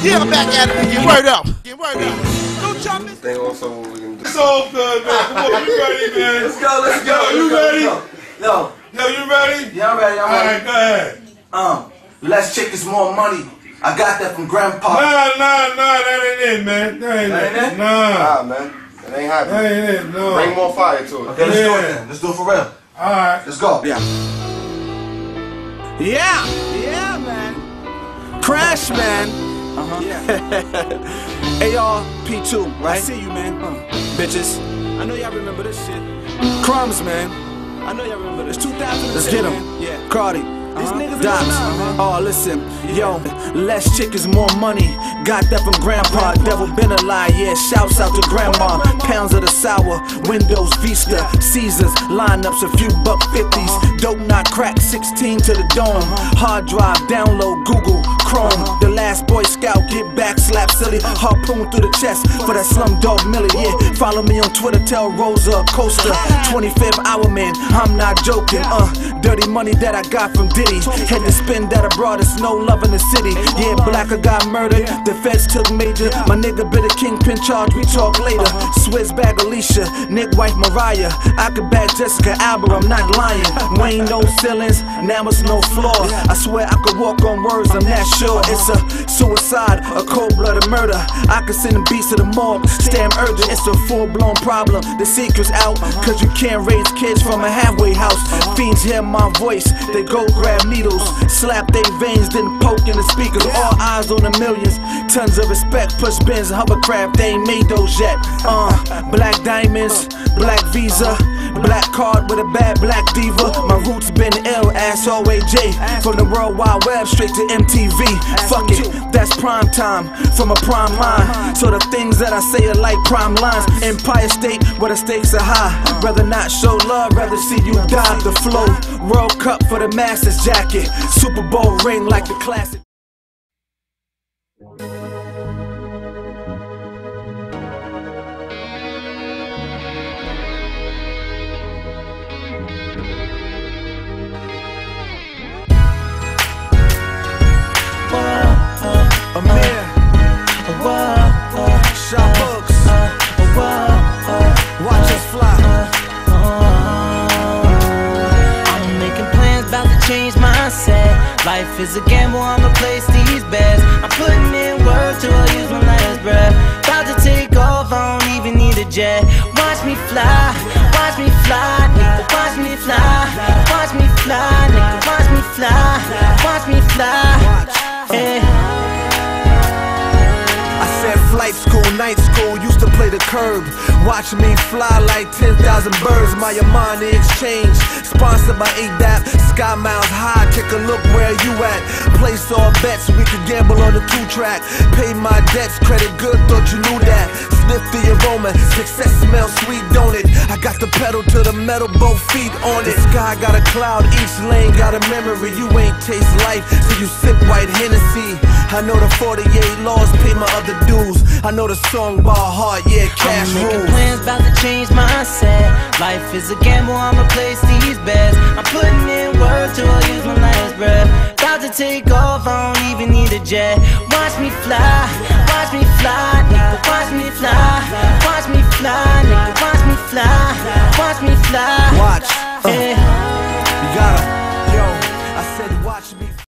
Yeah, I'm back at it again. Word up. Get word up. Don't chop it. Think also what we can do. It's all good, man. Come on, you ready, man? Let's go, let's go. Yo, you ready? let's. Yo, you ready? Yeah, I'm ready, I'm All ready. right, go ahead. Um, less chick is more money. I got that from grandpa. Nah, nah, nah, that ain't it, man. That ain't That it. ain't it? Nah, Nah, man. It ain't that happening. ain't it, no. Bring more fire to it. Okay, let's do it Yeah. then. Let's do it for real. All right. Let's go. Yeah. Yeah, yeah, man. Crash, man. Uh-huh. Yeah. AR P2, right? I see you, man. Uh. Bitches. I know y'all remember this shit. Crumbs, man. I know y'all remember this. 2010. Let's get 'em. Yeah. Cardi. These uh-huh. niggas Dots. Uh-huh. Oh, listen, yo, less chick is more money. Got that from grandpa. Devil been a lie, yeah. Shouts out to grandma. Pounds of the sour, Windows Vista, Caesars, lineups, a few buck fifties. Uh-huh. Dope not crack, 16 to the dome. Hard drive, download, Google, Chrome. The last Boy Scout, get back, slap silly. Harpoon through the chest for that slum dog Millie, yeah. Follow me on Twitter, tell Rosa Costa. 25th hour, man, I'm not joking. Uh, dirty money that I got from Diddy. Had to spend that abroad, it's no love in the city. Yeah, Blacker got murdered, the feds took major. My nigga bit a kingpin charge, we talk later. Swizz bag Alicia, Nick wife Mariah. I could bag Jessica Alba, I'm not lying. Wayne no ceilings, now it's no floor. I swear I could walk on words, I'm not sure. It's a suicide, a cold blooded murder. I could send them beats to the morgue, stand urgent. It's a full blown problem. The secret's out, cause you can't raise kids from a halfway house. Fiends hear my voice, they go grab needles, slap their veins, then poke in the speakers. All eyes on the millions, tons of respect. Push bins, hovercraft, they ain't made those yet. Uh, black diamonds, black visa, black card with a bad black diva. My roots been ill, ass always J. From the World Wide Web straight to MTV. Fuck it, that's prime time from a prime line. So the things that I say are like prime lines. Empire State where the stakes are high. Rather not show love, rather see you die. The flow, World Cup for the Masters jacket. Super Bowl ring like the classic. Life is a gamble, I'ma place these bets. I'm putting in work till I use my last breath. About to take off, I don't even need a jet. Watch me fly, watch me fly, nigga, watch me fly. Watch me fly, nigga, watch me fly. Watch me fly. Hey. I said flight school, night school, used to play the curb. Watch me fly like 10,000 birds. My Armani exchange, sponsored by ADAP. Sky Miles High, take a look where you at. Place all bets, we can gamble on the two track. Pay my debts, credit good, thought you knew that. Sniff the aroma, success smells sweet, don't it? Got the pedal to the metal, both feet on it. Sky got a cloud, each lane got a memory. You ain't taste life, so you sip white Hennessy. I know the 48 laws, pay my other dues. I know the song by heart, yeah, cash I'm making rules. plans, about to change mindset. Life is a gamble, I'ma place these bets. I'm putting in work till I use my last breath. About to take off, I don't even need a jet. Watch me fly, watch me fly, watch me fly, watch me fly, Hey.